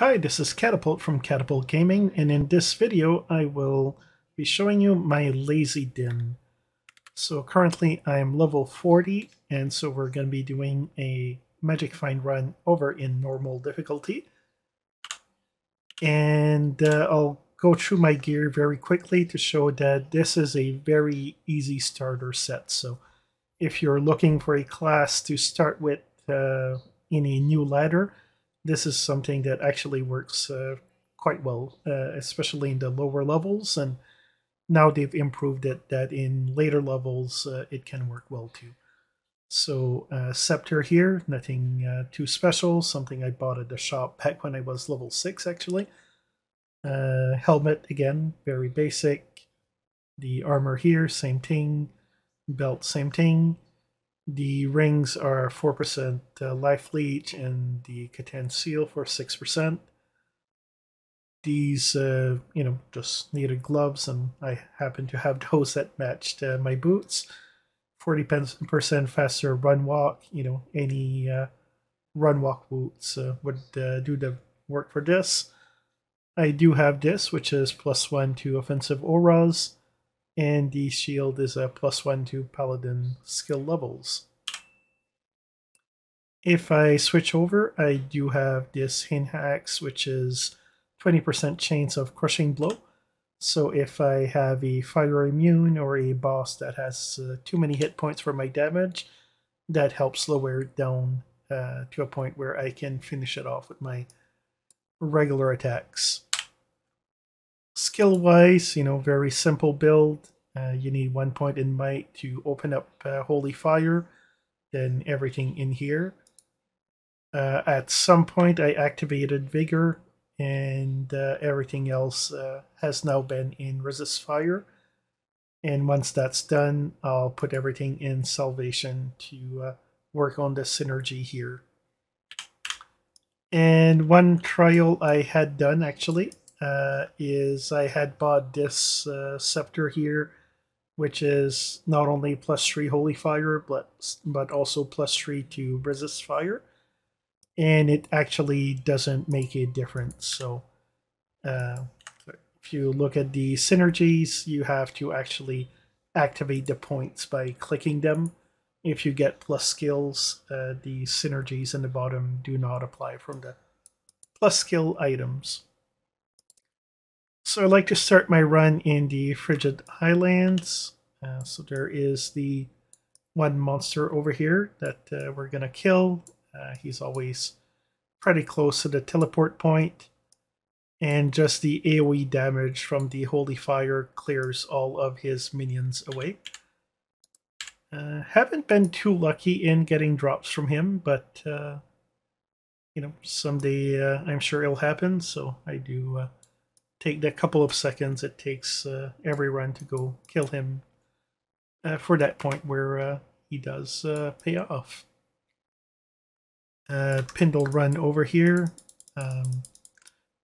Hi, this is Katapult from Katapult Gaming, and in this video I will be showing you my Lazydin. So currently I'm level 40, and so we're going to be doing a Magic Find run over in normal difficulty. And uh, I'll go through my gear very quickly to show that this is a very easy starter set. So if you're looking for a class to start with uh, in a new ladder, this is something that actually works uh, quite well, uh, especially in the lower levels. And now they've improved it that in later levels uh, it can work well too. So uh, scepter here, nothing uh, too special. Something I bought at the shop back when I was level six actually. Uh, helmet again, very basic. The armor here, same thing. Belt, same thing. The rings are 4% uh, life leech and the C'tan seal for 6%. These, uh, you know, just needed gloves, and I happen to have those that matched uh, my boots. 40% faster run walk, you know, any uh, run walk boots uh, would do the work for this. I do have this, which is plus one to offensive auras and the shield is a plus one to paladin skill levels. If I switch over, I do have this Hin Axe, which is 20% chance of crushing blow. So if I have a fire immune or a boss that has uh, too many hit points for my damage, that helps lower it down uh, to a point where I can finish it off with my regular attacks. Skill wise, you know, very simple build. Uh, you need one point in might to open up uh, Holy Fire, then everything in here. Uh, at some point, I activated Vigor, and uh, everything else uh, has now been in Resist Fire. And once that's done, I'll put everything in Salvation to uh, work on the synergy here. And one trial I had done actually uh, is I had bought this uh, scepter here, which is not only plus three holy fire, but but also plus three to resist fire, and it actually doesn't make a difference. So, uh, if you look at the synergies, you have to actually activate the points by clicking them. If you get plus skills, uh, the synergies in the bottom do not apply from the plus skill items. So I'd like to start my run in the Frigid Highlands. Uh, so there is the one monster over here that uh, we're going to kill. Uh, he's always pretty close to the teleport point. And just the AoE damage from the Holy Fire clears all of his minions away. Uh, haven't been too lucky in getting drops from him, but uh, you know, someday uh, I'm sure it'll happen. So I do take the couple of seconds it takes uh, every run to go kill him uh, for that point where uh, he does uh, pay off. Uh, Pindle run over here. Um,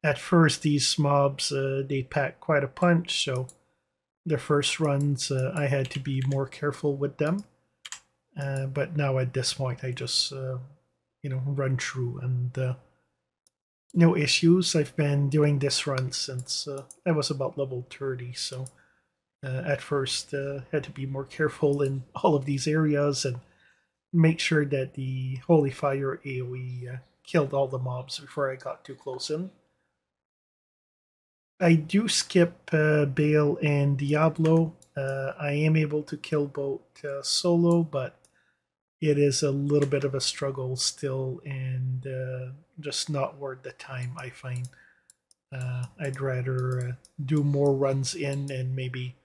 at first, these mobs they pack quite a punch, so the first runs I had to be more careful with them. but now at this point, I just you know run through and no issues. I've been doing this run since uh, I was about level 30, so uh, at first uh, had to be more careful in all of these areas and make sure that the Holy Fire AoE uh, killed all the mobs before I got too close in. I do skip uh, Baal and Diablo. Uh, I am able to kill both solo, but it is a little bit of a struggle still and uh, just not worth the time I find. Uh, I'd rather uh, do more runs in and maybe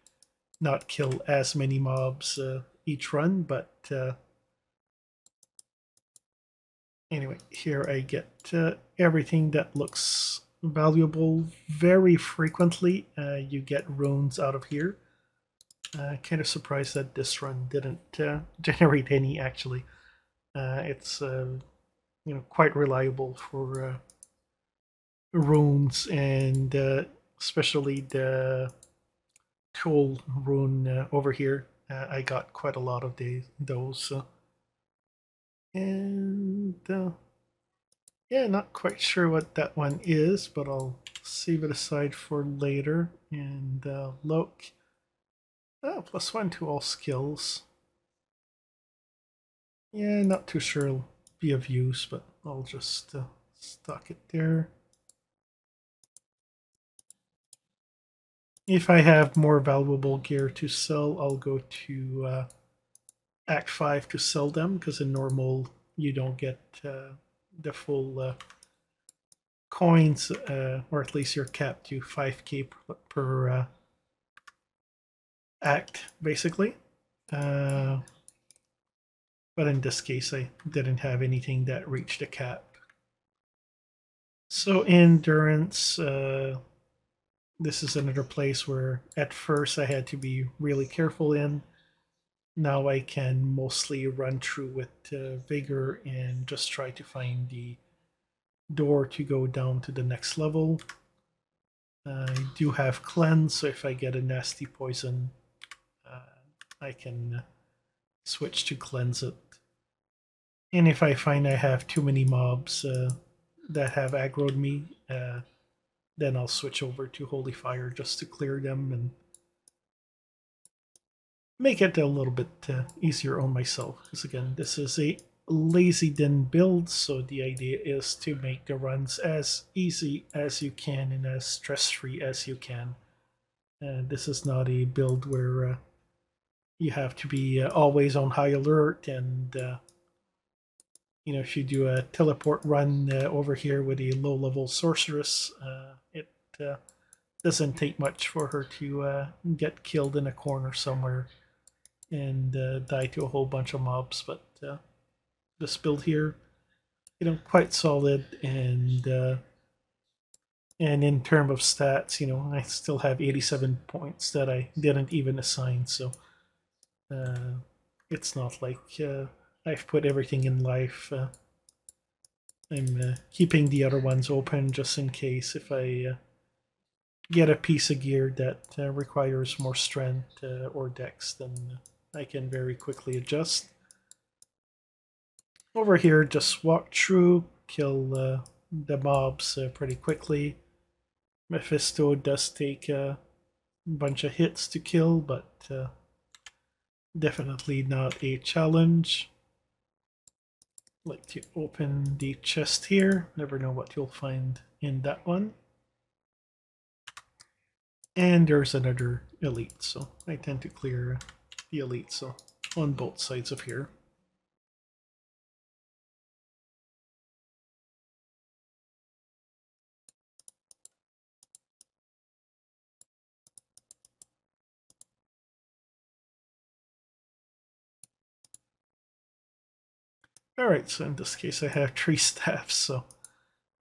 not kill as many mobs uh, each run, but uh, anyway, here I get uh, everything that looks valuable very frequently. you get runes out of here. Uh, kind of surprised that this run didn't uh, generate any actually. Uh, it's uh, you know quite reliable for uh, runes and uh, especially the tool rune over here. I got quite a lot of the, those. and Yeah, not quite sure what that one is, but I'll save it aside for later and look. Oh, plus one to all skills. Yeah, not too sure it'll be of use, but I'll just uh, stock it there. If I have more valuable gear to sell, I'll go to uh, Act 5 to sell them, because in normal you don't get uh, the full uh, coins, uh, or at least you're capped to 5k per, per uh, act, basically. Uh, but in this case, I didn't have anything that reached a cap. So endurance, uh, this is another place where at first I had to be really careful in. Now I can mostly run through with uh, vigor and just try to find the door to go down to the next level. I do have cleanse, so if I get a nasty poison, I can switch to cleanse it. And if I find I have too many mobs uh, that have aggroed me, uh, then I'll switch over to Holy Fire just to clear them and make it a little bit uh, easier on myself. Because again, this is a Lazydin build, so the idea is to make the runs as easy as you can and as stress-free as you can. And this is not a build where uh, you have to be uh, always on high alert and uh, you know if you do a teleport run uh, over here with a low level sorceress uh, it uh, doesn't take much for her to get killed in a corner somewhere and die to a whole bunch of mobs but this build here you know quite solid and and in terms of stats, you know, I still have 87 points that I didn't even assign, so uh, it's not like uh, I've put everything in life. Uh, I'm uh, keeping the other ones open just in case if I uh, get a piece of gear that uh, requires more strength or dex, then I can very quickly adjust. Over here, just walk through, kill the mobs pretty quickly. Mephisto does take a bunch of hits to kill, but Definitely not a challenge. Like to open the chest here. Never know what you'll find in that one. And there's another elite, so I tend to clear the elite, so on both sides of here. Alright, so in this case I have three staffs, so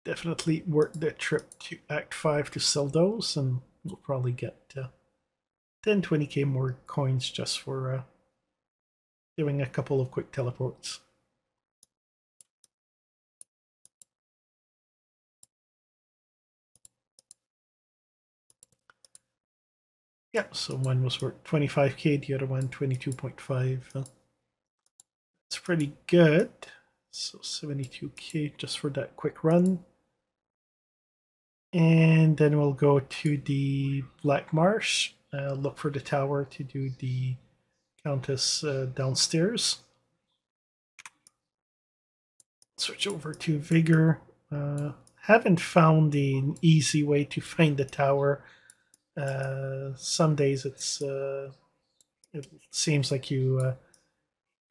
definitely worth the trip to Act 5 to sell those, and we'll probably get uh, 10, 20k more coins just for uh, doing a couple of quick teleports. Yeah, so one was worth 25k, the other one 22.5. It's pretty good. So 72k just for that quick run. And then we'll go to the Black Marsh, uh, look for the tower to do the Countess uh, downstairs. Switch over to Vigor. Uh, haven't found an easy way to find the tower. Uh, some days it's uh, it seems like you uh,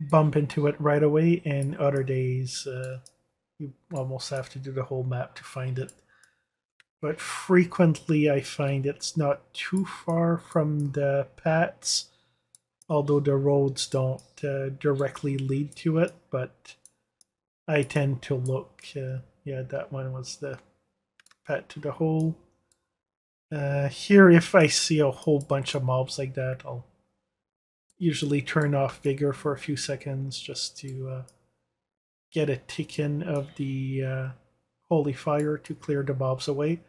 bump into it right away, and other days uh, you almost have to do the whole map to find it. But frequently I find it's not too far from the paths, although the roads don't uh, directly lead to it, but I tend to look, uh, yeah, that one was the path to the hole. Uh, here, if I see a whole bunch of mobs like that, I'll usually turn off vigor for a few seconds just to uh, get a tick in of the uh, holy fire to clear the mobs away.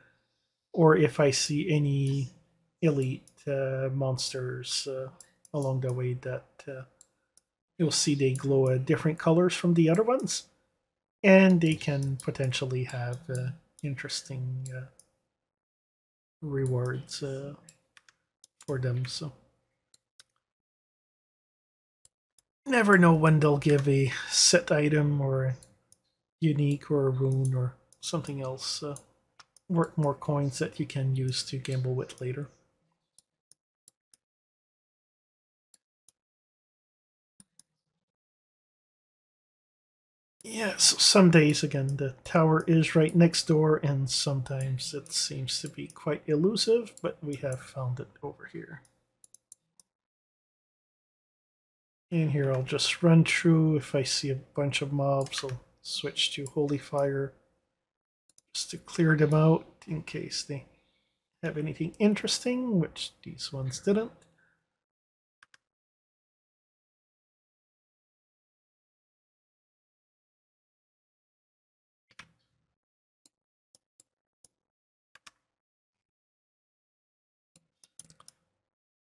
Or if I see any elite uh, monsters uh, along the way that uh, you'll see they glow different colors from the other ones. and they can potentially have interesting rewards for them. So never know when they'll give a set item or unique or a rune or something else uh, worth more coins that you can use to gamble with later. Yeah, so some days again the tower is right next door and sometimes it seems to be quite elusive, but we have found it over here. And here I'll just run through. If I see a bunch of mobs, I'll switch to Holy Fire just to clear them out in case they have anything interesting, which these ones didn't.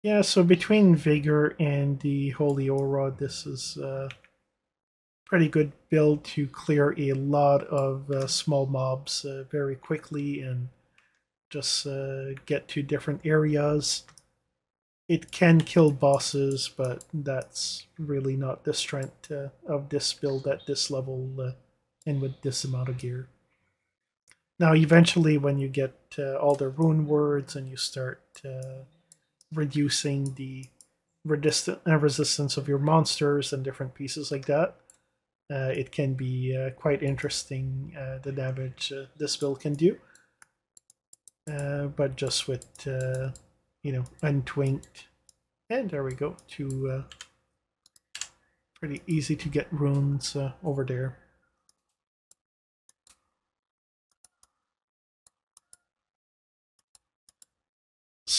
Yeah, so between Vigor and the Holy Rod, this is a pretty good build to clear a lot of uh, small mobs uh, very quickly and just uh, get to different areas. It can kill bosses, but that's really not the strength uh, of this build at this level uh, and with this amount of gear. Now, eventually, when you get uh, all the rune words and you start reducing the uh, resistance of your monsters and different pieces like that. Uh, it can be uh, quite interesting uh, the damage uh, this build can do. Uh, but just with, you know, untwinked. And there we go, to pretty easy to get runes over there.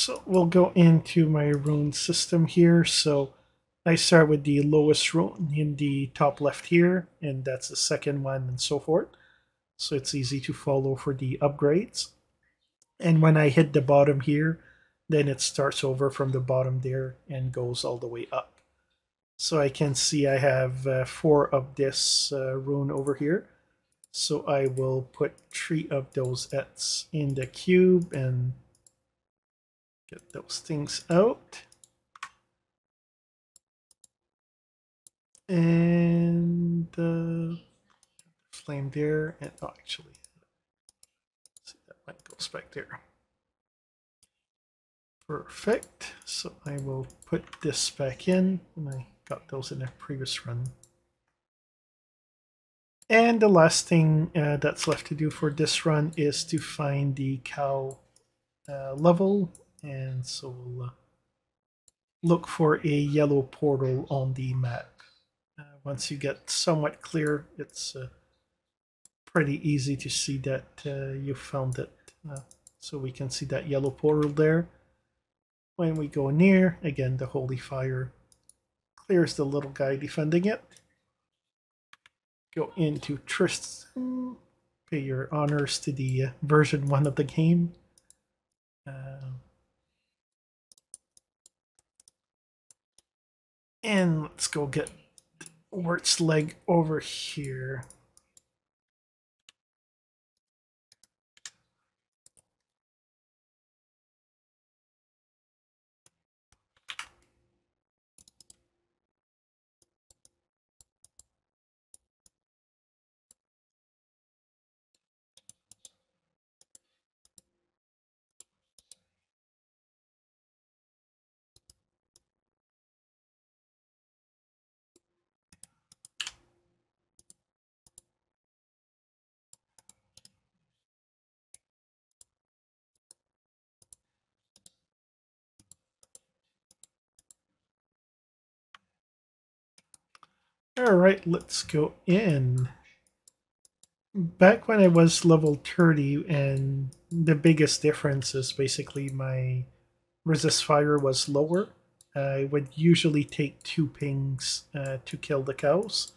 So we'll go into my rune system here. So I start with the lowest rune in the top left here, and that's the second one and so forth. So it's easy to follow for the upgrades. And when I hit the bottom here, then it starts over from the bottom there and goes all the way up. So I can see I have uh, four of this uh, rune over here. So I will put three of those Eths in the cube and Get those things out. And the flame there, and oh, actually, see that one goes back there. Perfect. So I will put this back in, and I got those in a previous run. And the last thing uh, that's left to do for this run is to find the cow uh, level and so we'll uh, look for a yellow portal on the map. Uh, once you get somewhat clear, it's uh, pretty easy to see that uh, you found it. Uh, so we can see that yellow portal there. When we go near, again, the Holy Fire clears the little guy defending it. Go into Tristram, pay your honors to the uh, version 1 of the game. And let's go get Wirt's leg over here. All right, let's go in. Back when I was level 30 and the biggest difference is basically my resist fire was lower. I would usually take two pings uh, to kill the cows.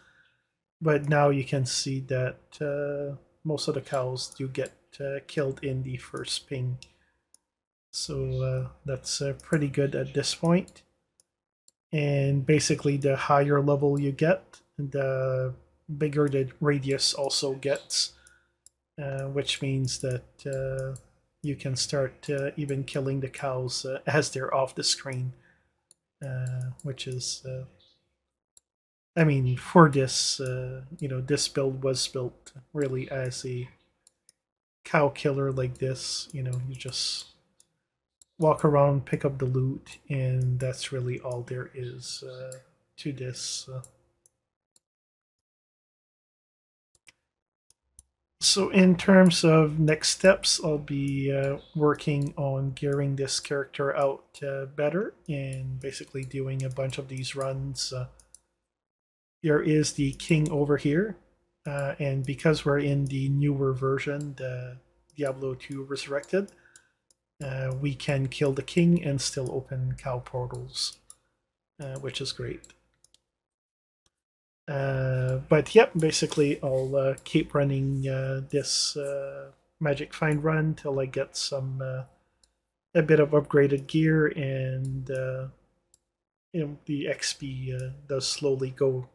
But now you can see that uh, most of the cows do get uh, killed in the first ping. So uh, that's uh, pretty good at this point and basically the higher level you get the bigger the radius also gets, uh, which means that uh, you can start uh, even killing the cows uh, as they're off the screen, uh, which is, uh, I mean, for this, you know, this build was built really as a cow killer like this. You know, you just walk around, pick up the loot, and that's really all there is to this. So in terms of next steps, I'll be uh, working on gearing this character out uh, better and basically doing a bunch of these runs. Uh, there is the king over here, uh, and because we're in the newer version, the Diablo 2 Resurrected, uh, we can kill the king and still open cow portals, uh, which is great. Uh, but yep, basically I'll uh, keep running uh, this uh, magic find run till I get some a bit of upgraded gear and you know the XP does slowly go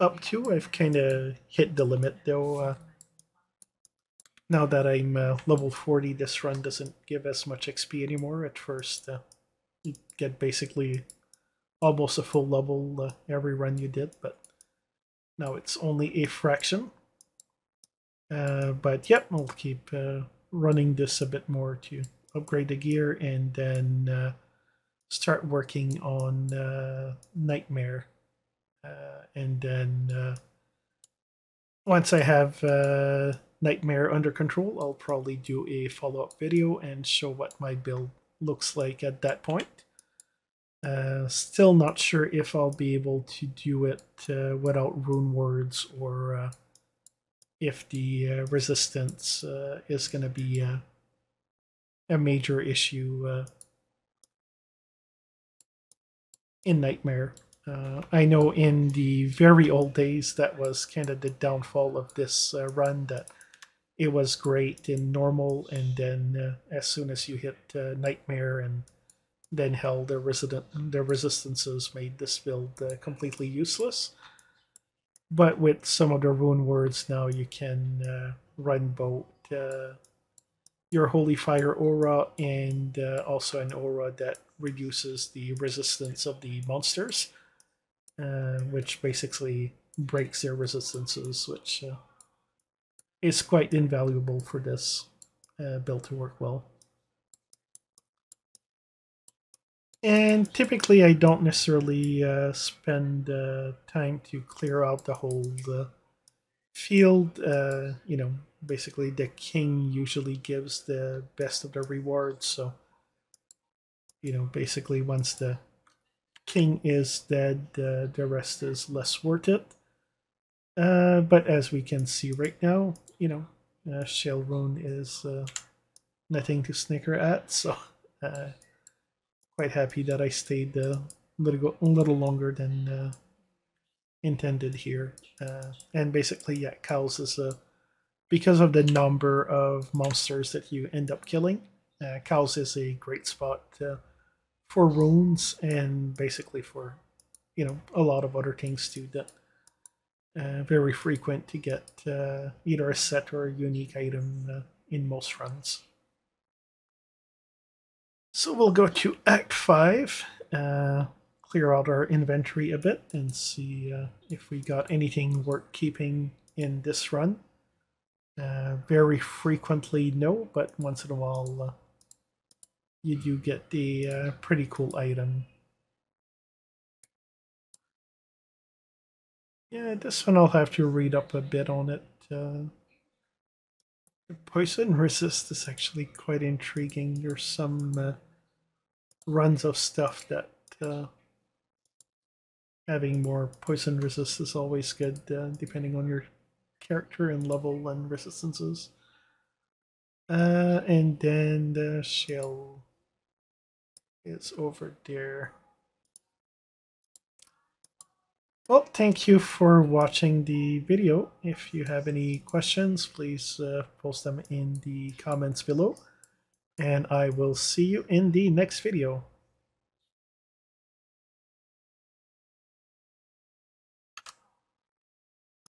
up too. I've kind of hit the limit though. Now that I'm level 40, this run doesn't give as much XP anymore. At first, you get basically almost a full level uh, every run you did, but now it's only a fraction. Uh, but yep, I'll keep uh, running this a bit more to upgrade the gear and then uh, start working on uh, Nightmare. Uh, and then once I have Nightmare under control, I'll probably do a follow-up video and show what my build looks like at that point. Uh, still not sure if I'll be able to do it uh, without rune words or uh, if the uh, resistance uh, is going to be a major issue uh, in Nightmare. I know in the very old days that was kind of the downfall of this run that it was great in normal and then as soon as you hit Nightmare and then hell, their resident their resistances made this build uh, completely useless. But with some of the rune words now, you can uh, run both uh, your holy fire aura and uh, also an aura that reduces the resistance of the monsters, uh, which basically breaks their resistances, which uh, is quite invaluable for this build to work well. And typically, I don't necessarily uh, spend uh, time to clear out the whole uh, field. Uh, you know, basically, the king usually gives the best of the rewards. So, you know, basically, once the king is dead, uh, the rest is less worth it. Uh, but as we can see right now, you know, uh, Shael Rune is nothing to snicker at. So quite happy that I stayed a little, a little longer than uh, intended here. Uh, and basically, yeah, cows is a because of the number of monsters that you end up killing. Uh, cows is a great spot uh, for runes and basically for you know a lot of other things too that uh, very frequent to get uh, either a set or a unique item uh, in most runs. So we'll go to Act 5, uh, clear out our inventory a bit and see uh, if we got anything worth keeping in this run. Uh, very frequently, no, but once in a while you do get the pretty cool item. Yeah, this one I'll have to read up a bit on it. Uh, poison resist is actually quite intriguing. There's some uh, runs of stuff that uh, having more poison resist is always good, uh, depending on your character and level and resistances. Uh, and then the shell is over there. Well, thank you for watching the video. If you have any questions, please uh, post them in the comments below. And I will see you in the next video.